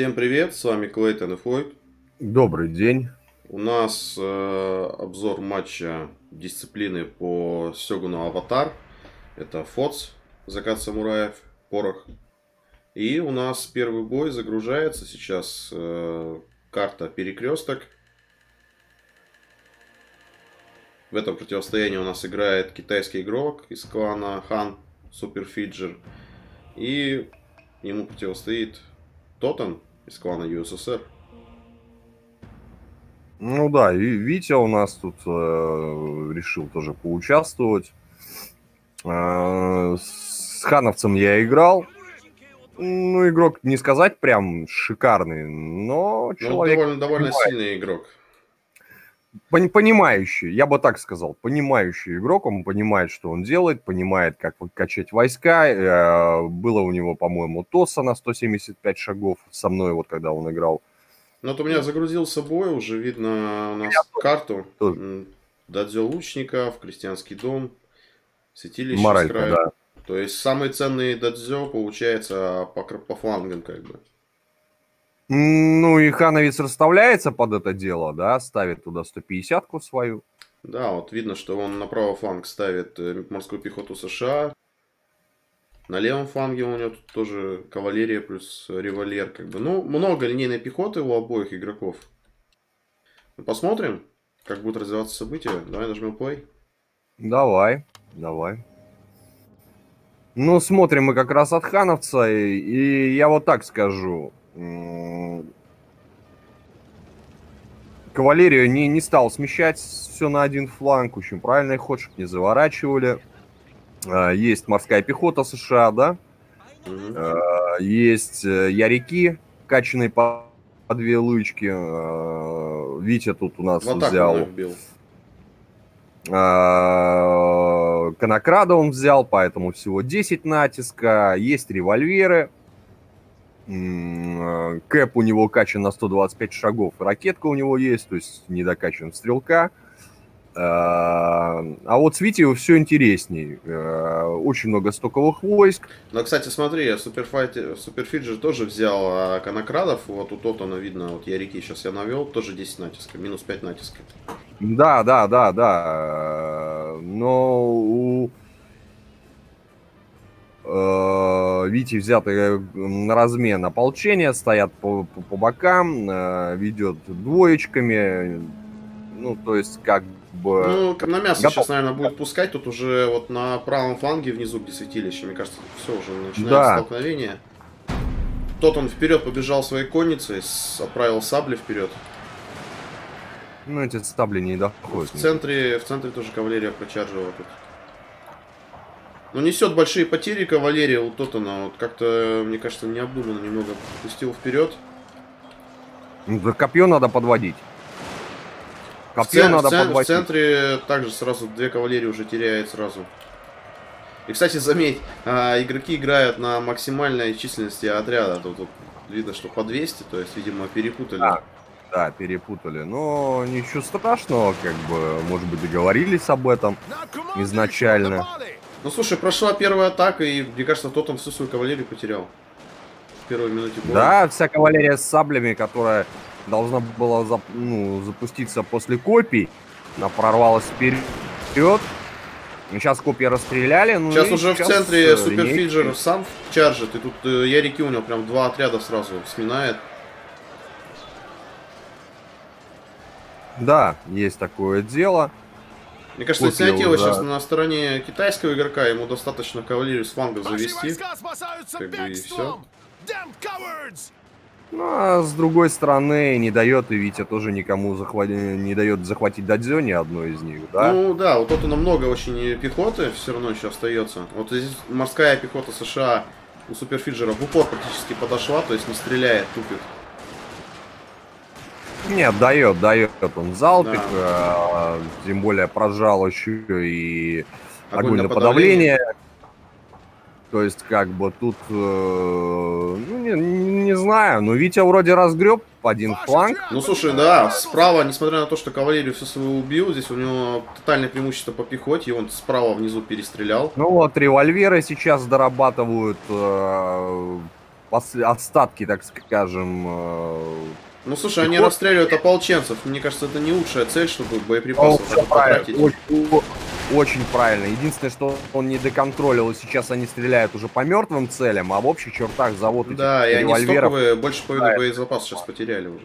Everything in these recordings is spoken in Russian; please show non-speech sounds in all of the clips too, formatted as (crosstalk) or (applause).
Всем привет, с вами Клейтон и Флойд. Добрый день. У нас э, обзор матча дисциплины по Сёгуну Аватар. Это ФОЦ, Закат Самураев, Порох. И у нас первый бой загружается сейчас. Э, карта Перекресток. В этом противостоянии у нас играет китайский игрок из клана Хан, Супер Фиджер. И ему противостоит Тотан из клана USSR. Ну да, и Витя у нас тут э, решил тоже поучаствовать. Э, с хановцем я играл. Ну, игрок не сказать прям шикарный, но Ну, человек довольно, довольно понимает. сильный игрок. Пон- понимающий, я бы так сказал, понимающий игрок, он понимает, что он делает, понимает, как качать войска. Э, было у него, по-моему, ТОСа на 175 шагов со мной, вот когда он играл. Ну, вот у меня загрузился бой, уже видно у нас карту. тоже. Дадзё лучников, крестьянский дом, святилище с Моралька, краю. да. То есть самый ценный дадзё получается по, по флангам как бы. Ну и Хановец расставляется под это дело, да, ставит туда 150-ку свою. Да, вот видно, что он на правый фланг ставит э, морскую пехоту США. На левом фланге у него тут тоже кавалерия плюс револьвер. Как бы. Ну, много линейной пехоты у обоих игроков. Ну, Посмотрим, как будут развиваться события. Давай нажмем play. Давай, давай. Ну, смотрим мы как раз от Хановца, и, и я вот так скажу. Кавалерию не, не стал смещать все на один фланг, очень правильный ход, чтобы не заворачивали. А, Есть морская пехота США, да? А, Есть э, ярики, качанные по, две лычки. А, Витя тут у нас В атаку взял. Конокрада он взял, поэтому всего 10 натиска. Есть револьверы. Э, Кэп у него качан на 125 шагов. Ракетка у него есть, то есть не докачан стрелка. А а вот с Витио все интересней. Э, Очень много стоковых войск. Ну, кстати, смотри, Суперфайт, Суперфиджер тоже взял а, Конокрадов. Вот у Тотана видно, вот я реки сейчас я навел, тоже 10 натиска, минус 5 натиска. Да, да, да, да. Но у э, Вити взяты э, на размен ополчения, стоят по, по- по бокам, э, ведет двоечками. Ну, то есть, как бы... Ну, на мясо готов. сейчас, наверное, будет пускать. Тут уже вот на правом фланге внизу, где святилище, мне кажется, все уже начинается Да. столкновение. Тот он вперед побежал своей конницей, отправил сабли вперед. Ну, эти стабли не доходят. В центре, в центре тоже кавалерия прочаржила тут. Ну, несет большие потери кавалерия у Тотана. Вот как-то, мне кажется, необдуманно немного пустил вперед. Ну, копье надо подводить. В, Копье цен- надо в цен- в подводить. центре также сразу две кавалерии уже теряет сразу. И, кстати, заметь, а, игроки играют на максимальной численности отряда. Тут, вот видно, что по 200, то есть, видимо, перепутали. Да. Да, перепутали. Но ничего страшного, как бы, может быть, договорились об этом. изначально. Ну, слушай, прошла первая атака, и, мне кажется, тот он всю свою кавалерию потерял. В первой минуте боя. Да, вся кавалерия с саблями, которая должна была зап- ну, запуститься после копий, она прорвалась вперед. Сейчас копии расстреляли. Ну Сейчас уже сейчас, в центре э, Суперфиджер линейки. сам чаржит, и тут э, Ярики у него прям два отряда сразу сминает. Да, есть такое дело. Мне кажется, Копия инициатива уже. сейчас на стороне китайского игрока, ему достаточно кавалерию с флангов завести. Как бы и cowards! Ну, а с другой стороны, не дает и Витя тоже никому захватить, не дает захватить Дадзё ни одной из них, да? Ну да, вот тут много очень пехоты все равно еще остается. Вот здесь морская пехота США у Суперфиджера в упор практически подошла, то есть не стреляет, тупит. Нет, дает, дает он залпик, Да. э, тем более прожал еще и Огонь огонь, на на подавление. То есть, как бы тут, э, ну, не, не знаю, но Витя вроде разгреб один фланг. Ну слушай, да, справа, несмотря на то, что кавалерию всю свою убил, здесь у него тотальное преимущество по пехоте, и он справа внизу перестрелял. Ну вот, револьверы сейчас дорабатывают. э, остатки, так скажем, э, Ну, слушай, они расстреливают ополченцев. Мне кажется, это не лучшая цель, чтобы О, боеприпасов всё потратить. очень, о- очень правильно. Единственное, что он не доконтролил, и сейчас они стреляют уже по мертвым целям, а в общих чертах завод Да, и они стоковые, больше половины боезапаса сейчас потеряли уже.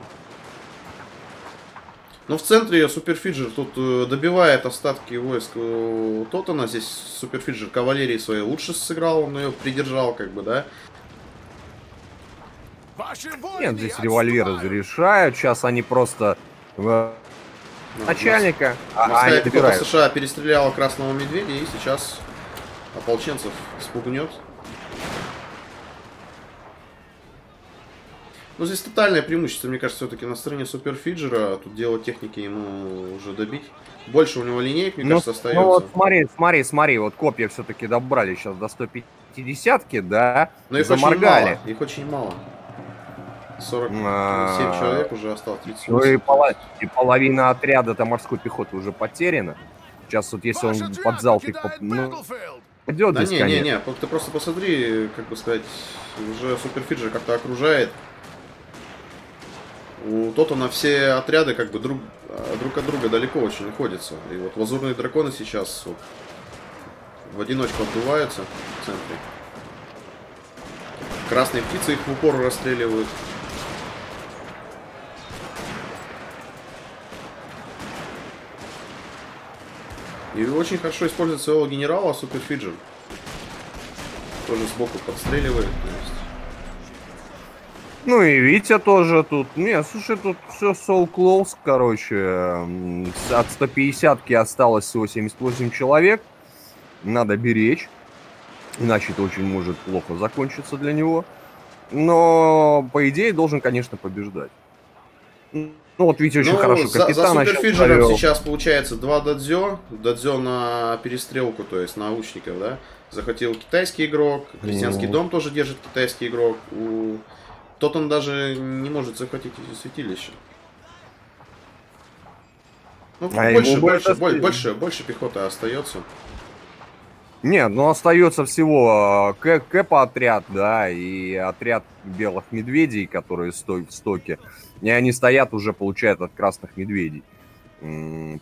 Но в центре Суперфиджер тут э, добивает остатки войск э, Тоттена. Здесь Суперфиджер кавалерии своей лучше сыграл, он ее придержал, как бы, да. Нет, здесь револьверы зарешают. Сейчас они просто э, Ну, начальника, а, Морская они добирают. США перестреляла Красного Медведя и сейчас ополченцев спугнет. Ну, здесь тотальное преимущество, мне кажется, все-таки на стороне Суперфиджера. Тут дело техники ему уже добить. Больше у него линеек, мне Ну, кажется, ну остается. вот смотри, смотри, смотри, вот копья все-таки добрали сейчас до 150-ки, да, Но их очень заморгали. мало. Их очень мало. 47 А, человек уже осталось. 38. Ну и, пола- и половина отряда-то морской пехоты уже потеряна. Сейчас вот если Ваш он под залп их покидает поп- ну, идет Да не, не, бесконечно. не, ты просто посмотри, как бы сказать, уже Суперфиджер как-то окружает. У Тотана все отряды как бы друг, а, друг от друга далеко очень находятся. И вот лазурные драконы сейчас вот в одиночку отдуваются в центре. Красные птицы их в упор расстреливают. И очень хорошо использует своего генерала Суперфиджер. Тоже сбоку подстреливает. то. Ну и Витя тоже тут. Не, слушай, тут все so close, короче. От 150-ки осталось всего 78 человек. Надо беречь. Иначе это очень может плохо закончиться для него. Но, по идее, должен, конечно, побеждать. Ну, вот Витя очень Ну, хорошо за, за щас Суперфиджером повел. сейчас получается два дадзё. Дадзё на перестрелку, то есть научников, да. Захватил китайский игрок. Христианский Ну. дом тоже держит китайский игрок. У... Тот он даже не может захватить эти святилища. Ну, А больше, больше, больше, больше, больше пехоты остается. Нет, ну остается всего э, Кэ- Кэпа отряд, да, и отряд белых медведей, которые стоят в стоке. И они стоят уже, получают от красных медведей.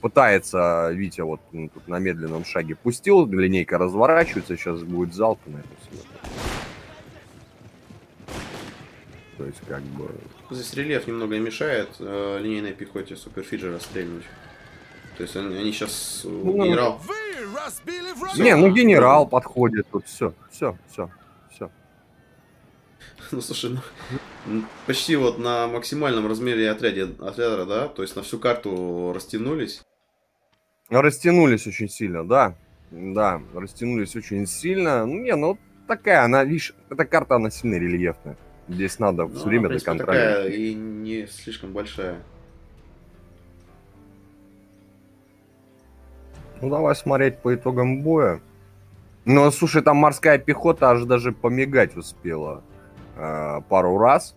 Пытается Витя вот м, тут на медленном шаге пустил, линейка разворачивается, сейчас будет залп на это все. То есть как бы... Здесь рельеф немного мешает э, линейной пехоте Суперфиджера стрельнуть. То есть они, сейчас Ну, генерал. Не, ну генерал подходит тут, все, все, все. Ну, слушай, ну, почти вот на максимальном размере отряде, отряда, да, то есть на всю карту растянулись. Растянулись очень сильно, да. Да, растянулись очень сильно. Ну, не, ну, такая она, видишь, эта карта, она сильно рельефная. Здесь надо Ну, все время принципе, доконтролировать. такая и не слишком большая. Ну, давай смотреть по итогам боя. Ну, слушай, там морская пехота аж даже помигать успела э, пару раз.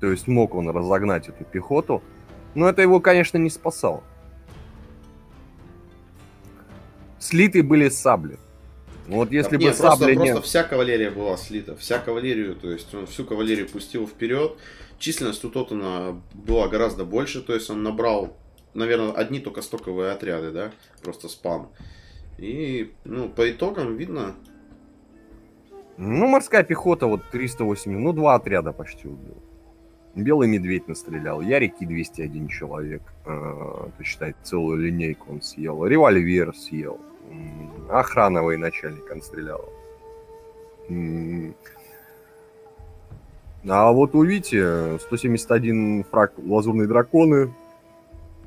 То есть мог он разогнать эту пехоту. Но это его, конечно, не спасало. Слиты были сабли. Ну, Вот если Так, бы нет, просто, сабли просто вся кавалерия была слита. Вся кавалерию, то есть он всю кавалерию пустил вперед. Численность у Тоттена была гораздо больше, то есть он набрал, наверное, одни только стоковые отряды, да, просто спам. И, ну, по итогам видно, Ну, морская пехота, вот 308, ну, два отряда почти убил. Белый медведь настрелял, Ярики 201 человек, э, то считай, целую линейку он съел, револьвер съел, м, охрановый начальник он стрелял. А вот у Вити 171 фраг лазурные драконы,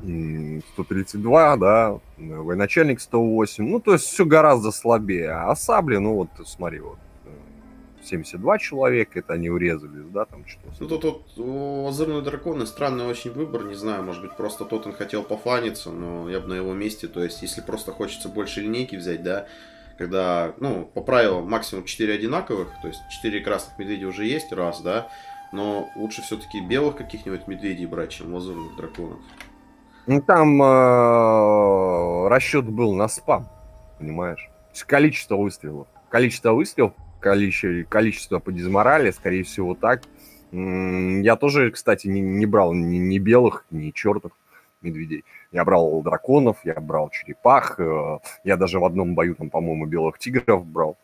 м, 132, да, военачальник 108, ну, то есть все гораздо слабее. А сабли, ну, вот смотри, вот, 72 человека, это они урезались, да, там что-то. Ну, тут вот у Лазурные драконы странный очень выбор, не знаю, может быть, просто тот он хотел пофаниться, но я бы на его месте, то есть, если просто хочется больше линейки взять, да, когда, ну, по правилам максимум 4 одинаковых, то есть 4 красных медведя уже есть, раз, да, но лучше все-таки белых каких-нибудь медведей брать, чем лазурных драконов. Ну, там э, расчет был на спам, понимаешь? Количество выстрелов. Количество выстрелов количество, количество по дизморали, скорее всего, так. Я тоже, кстати, не, не брал ни, ни белых, ни чертов медведей. Я брал драконов, я брал черепах, э, я даже в одном бою, там, по-моему, белых тигров брал.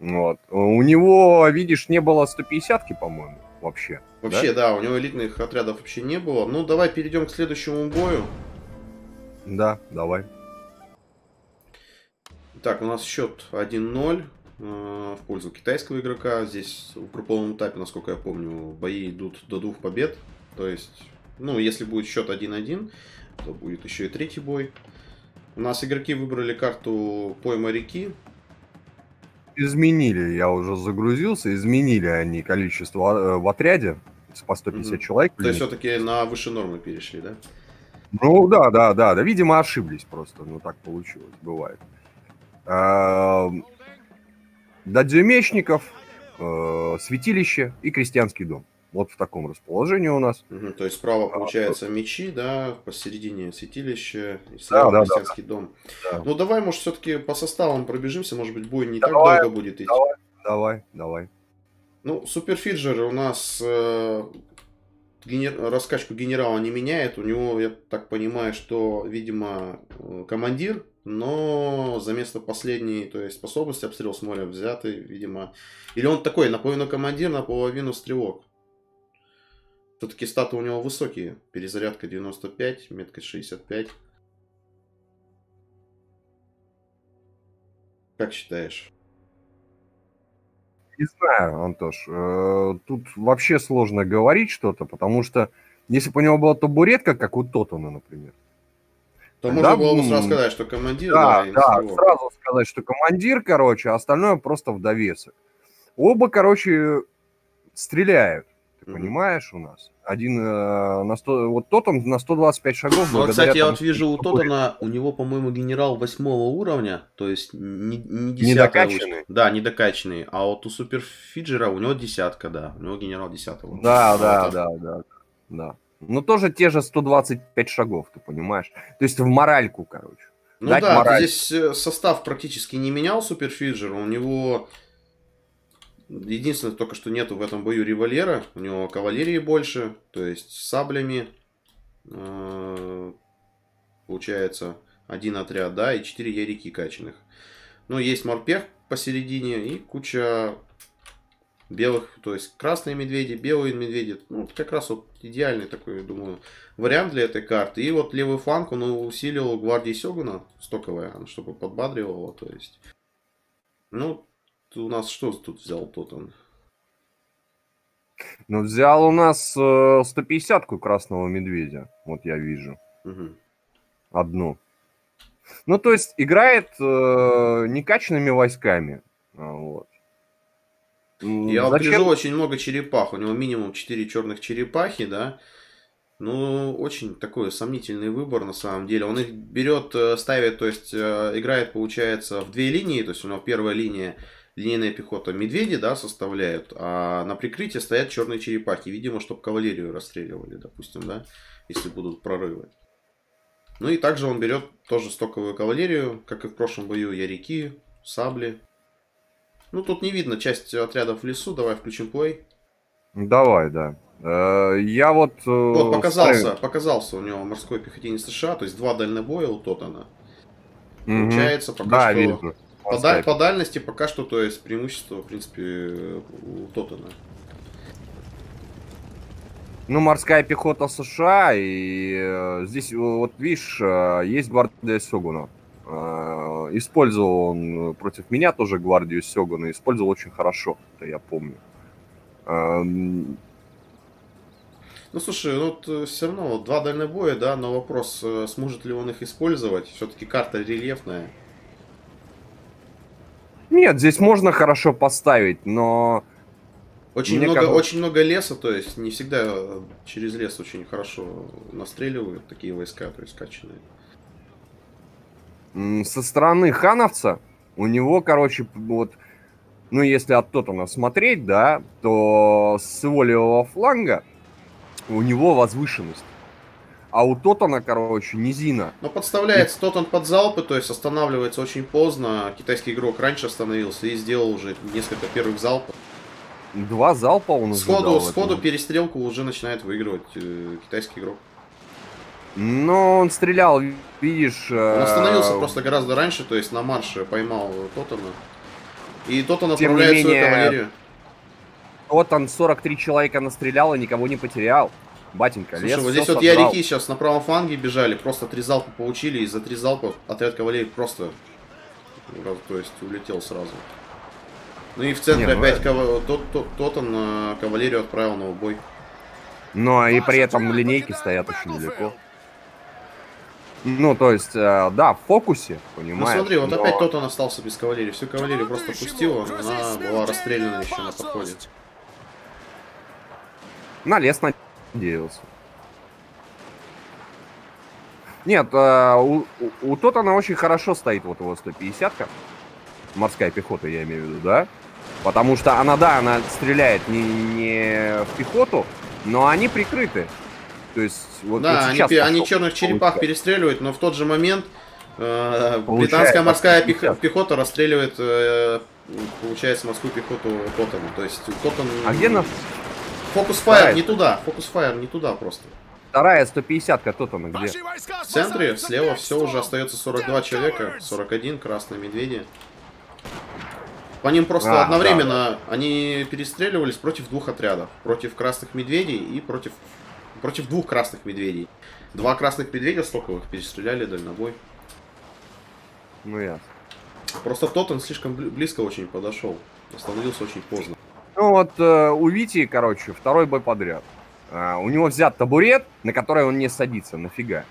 Вот. У него, видишь, не было 150-ки, по-моему, вообще. да? Вообще, да? у него элитных отрядов вообще не было. Ну, давай перейдем к следующему бою. Да, давай. Так, у нас счет 1-0 э, в пользу китайского игрока. Здесь в групповом этапе, насколько я помню, бои идут до двух побед. То есть, ну, если будет счет 1-1, то будет еще и третий бой. У нас игроки выбрали карту пойма реки. Изменили, я уже загрузился, изменили они количество э, в отряде по 150 Мгм. человек. То есть, все-таки на выше нормы перешли, да? Ну да, да, да, да. Видимо, ошиблись просто. Ну так получилось, бывает. Эм, Дадзё мечников, э, святилище и крестьянский дом. Вот в таком расположении у нас. Мгм, То есть справа получается мечи, да, посередине святилище, и слева да, да. христианский дом. Да. Ну давай, может, все-таки по составам пробежимся, может быть, бой не Давай, так долго будет идти. давай. Давай, давай. Ну, суперфиджер у нас э, генер- раскачку генерала не меняет. У него, я так понимаю, что, видимо, э, командир, но за место последней, то есть способности обстрел с моря взятый, видимо. Или он такой, наполовину командир, наполовину стрелок. Все-таки статы у него высокие. Перезарядка 95, меткость 65. Как считаешь? Не знаю, Антош. э, Тут вообще сложно говорить что-то, потому что если бы у него была табуретка, как у Тотона, например. То Тогда, можно было бы сразу сказать, что командир, Да, да, стрелок. сразу сказать, что командир, короче, а остальное просто в довесок. Оба, короче, стреляют. Ты Мгм. понимаешь у нас? Один э, на 100... Вот тот он на 125 шагов. Ну, благодаря кстати, я вот вижу у что Тоттена, у него, по-моему, генерал восьмого уровня, то есть не, не десятый. Недокачанный? Да, недокачанный. А вот у суперфиджера у него десятка, да. У него генерал десятого. Да, А да, вот да, да, да. Ну, тоже те же 125 шагов, ты понимаешь? То есть в моральку, короче. Ну Дать да, мораль. здесь э, состав практически не менял суперфиджера. У него единственное только, что нету в этом бою револьвера. У него кавалерии больше, то есть саблями. Э, Получается один отряд, да, и четыре ярики качаных. Ну, есть морпех посередине и куча белых, то есть красные медведи, белые медведи. Ну, как раз вот идеальный такой, думаю, вариант для этой карты. И вот левый фланг он усилил гвардии Сёгуна, стоковая, чтобы подбадривала, то есть. Ну, у нас что тут взял тот он? Ну, взял у нас э, 150-ку красного медведя. Вот я вижу. Мгм. Одну. Ну, то есть играет э, некачанными войсками. А, Вот. Я зачем- очень много черепах. У него минимум 4 черных черепахи, да. Ну, очень такой сомнительный выбор на самом деле. Он их берет, э, ставит, то есть э, играет, получается, в две линии. То есть у него первая линия линейная пехота медведи, да, составляют, а на прикрытии стоят черные черепахи. Видимо, чтобы кавалерию расстреливали, допустим, да, если будут прорывы. Ну и также он берет тоже стоковую кавалерию, как и в прошлом бою, ярики, сабли. Ну, тут не видно часть отрядов в лесу. Давай включим плей. Давай, да. Э, я вот... э, Вот, показался, ставлю- показался у него морской пехотинец США, то есть два дальнобоя у Тоттена. Мгм. Получается, пока Да, что... вижу. По, даль- по дальности пока что, то есть преимущество, в принципе, у Тоттена. Ну, морская пехота США, и э, здесь, вот видишь, э, есть гвардия Сёгуна. Э, использовал он э, против меня тоже гвардию Сёгуна, использовал очень хорошо, это я помню. Эм, Ну, слушай, ну вот все равно два дальнобоя, да, но вопрос, э, сможет ли он их использовать. Все-таки карта рельефная. Нет, здесь можно хорошо поставить, но Очень Мне много, кажется- очень много леса, то есть не всегда э, через лес очень хорошо настреливают такие войска, то есть. Со стороны хановца у него, короче, вот, ну, если от Тоттена смотреть, да, то с его левого фланга у него возвышенность. А у Тотана, короче, низина. Но подставляется тот он под залпы, то есть останавливается очень поздно. Китайский игрок раньше остановился и сделал уже несколько первых залпов. Два залпа он уже Сходу, этом. сходу перестрелку уже начинает выигрывать э, китайский игрок. Но он стрелял, видишь... Он э, остановился просто гораздо раньше, то есть на марше поймал Тотана. И Тотан Тем не отправляет свою менее, кавалерию. Тотан 43 человека настрелял и никого не потерял. Батенька, Слушай, лес вот здесь вот сожрал. ярики сейчас на правом фланге бежали, просто три залпа получили, и за три залпа отряд кавалерии просто, то есть, улетел сразу. Ну и в центре Не, ну опять это- кава- тот, тот, Тотан э, кавалерию отправил на убой. Но и при этом линейки стоят очень далеко. Ну, то есть, э, да, в фокусе, Ну понимаешь. смотри, вот но опять Тотан остался без кавалерии. Всю кавалерию просто пустила, она была расстреляна еще на подходе. На лес надеялся. Нет, э, у, у, у Тотана очень хорошо стоит вот его 150-ка. Морская пехота, я имею в виду, да? Потому что она, да, она стреляет не, не в пехоту, но они прикрыты. То есть, вот, да, вот они, пе- они пошел черных черепах получается. перестреливают, но в тот же момент э, британская морская пех- 50. пехота расстреливает, э, получается, морскую пехоту Тотана. То есть Тотан... А где наш Фокус Вторая. не туда, фокус файр не туда просто. вторая 150-ка Тотана где? В центре, слева все уже остается 42 Death человека, Cowards. 41 красные медведи. По ним просто А, одновременно они перестреливались против двух отрядов. Против красных медведей и против, против двух красных медведей. Два красных медведя стоковых перестреляли дальнобой. Ну, ясно. Просто тот он слишком бли- близко очень подошел. Остановился очень поздно. Ну вот э, у Вити, короче, второй бой подряд. А, у него взят табурет, на который он не садится. Нафига?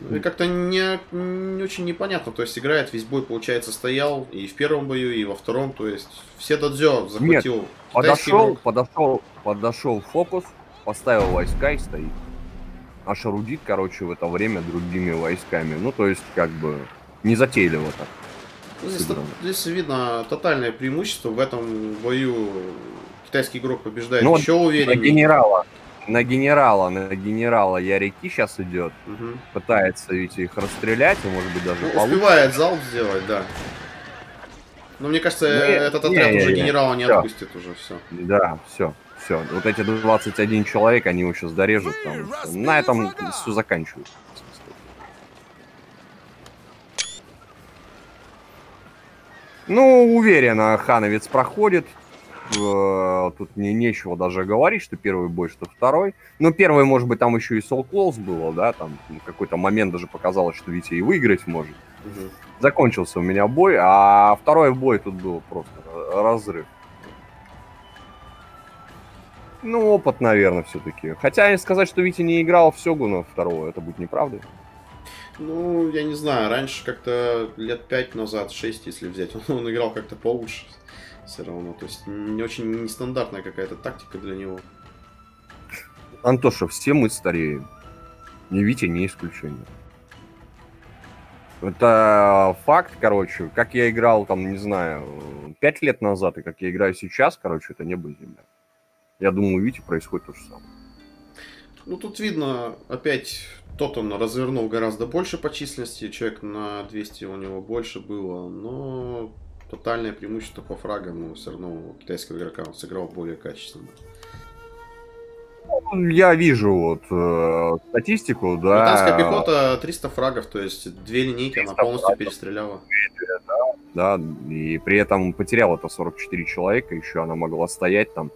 Ну, И как-то не, не очень непонятно. То есть играет весь бой, получается, стоял и в первом бою, и во втором. То есть все додзё захватил. китайский Подошел, подошел, подошел фокус, поставил войска и стоит. А шарудит, короче, в это время другими войсками. Ну, то есть, как бы, не затейливо так. Ну, Здесь, здесь видно тотальное преимущество. В этом бою китайский игрок побеждает Ну, еще На увереннее. генерала, на генерала, на генерала Ярики сейчас идет. Мгм. Пытается ведь их расстрелять, и может быть даже Ну, получится. успевает залп сделать, да. Но мне кажется, Не, этот не, отряд не, уже не. генерала не Всё. отпустит уже все. Да, все, все. Вот эти 21 человек, они его сейчас дорежут. Там. На этом все заканчивается. Ну, уверенно, Хановец проходит. Э, Тут мне нечего даже говорить, что первый бой, что второй. Ну, первый, может быть, там еще и Soul Close было, да, там какой-то момент даже показалось, что Витя и выиграть может. Закончился у меня бой, а второй бой тут был просто разрыв. Ну, опыт, наверное, все-таки. Хотя сказать, что Витя не играл в Сёгуна второго, это будет неправдой. Ну, я не знаю, раньше как-то лет пять назад, 6, если взять, он, (laughs) он играл как-то получше все равно. То есть не очень нестандартная какая-то тактика для него. Антоша, все мы стареем. И Витя не исключение. Это факт, короче. Как я играл, там, не знаю, пять лет назад, и как я играю сейчас, короче, это небо и земля. Я думаю, у Вити происходит то же самое. Ну, тут видно, опять тот он развернул гораздо больше по численности, человек на 200 у него больше было, но тотальное преимущество по фрагам, но все равно у китайского игрока он сыграл более качественно. Я вижу вот э, статистику, да. Британская пехота 300 фрагов, то есть две линейки она 300 полностью фрагов. перестреляла. да, и при этом потеряла это 44 человека, еще она могла стоять там,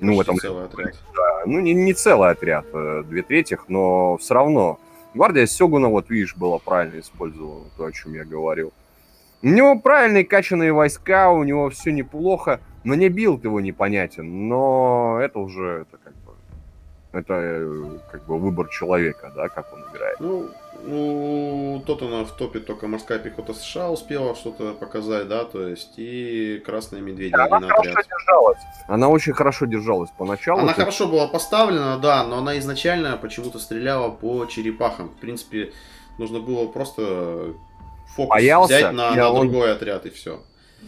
Ну, в почти этом- целый отряд. а, ну, не, не целый отряд, э, две третьих, но все равно. Гвардия Сёгуна, вот видишь, была правильно использована, то, о чем я говорил. У него правильные качанные войска, у него все неплохо, но не build его непонятен, но это уже, это как бы, это э, как бы выбор человека, да, как он играет. Ну, у Тоттена в топе только морская пехота США успела что-то показать, да, то есть и красные медведи Она один хорошо отряд. держалась. Она очень хорошо держалась поначалу. Она хорошо была поставлена, да, но она изначально почему-то стреляла по черепахам. В принципе, нужно было просто фокус Боялся, взять на, на он- другой отряд и все.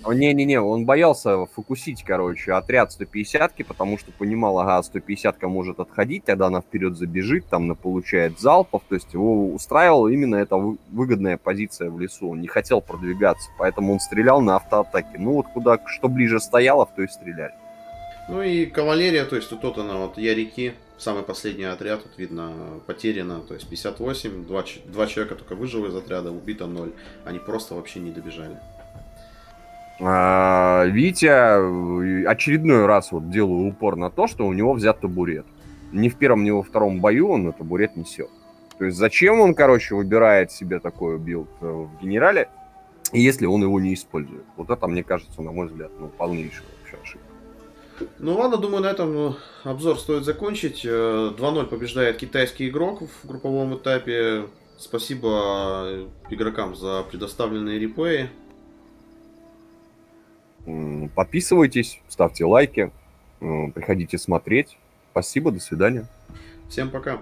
Не-не-не, он боялся фокусить, короче, отряд 150-ки, потому что понимал, ага, 150-ка может отходить, тогда она вперед забежит, там на получает залпов, то есть его устраивала именно эта вы- выгодная позиция в лесу, он не хотел продвигаться, поэтому он стрелял на автоатаке. Ну вот куда, что ближе стояло, в то и стреляли. Ну и кавалерия, то есть тут она, вот Ярики, самый последний отряд, тут видно, потеряно, то есть 58, два, два человека только выжило из отряда, убито 0. Они просто вообще не добежали. А, Витя э, очередной раз вот делаю упор на то, что у него взят табурет. Ни в первом, ни во втором бою он на табурет несет. То есть зачем он, короче, выбирает себе такой build э, в генерале, если он его не использует? Вот это, мне кажется, на мой взгляд, ну, полнейшая вообще ошибка. Ну ладно, думаю, на этом ну, обзор стоит закончить. Э, 2-0 побеждает китайский игрок в групповом этапе. Спасибо э, игрокам за предоставленные реплеи. Подписывайтесь, ставьте лайки, приходите смотреть. Спасибо, до свидания. Всем пока.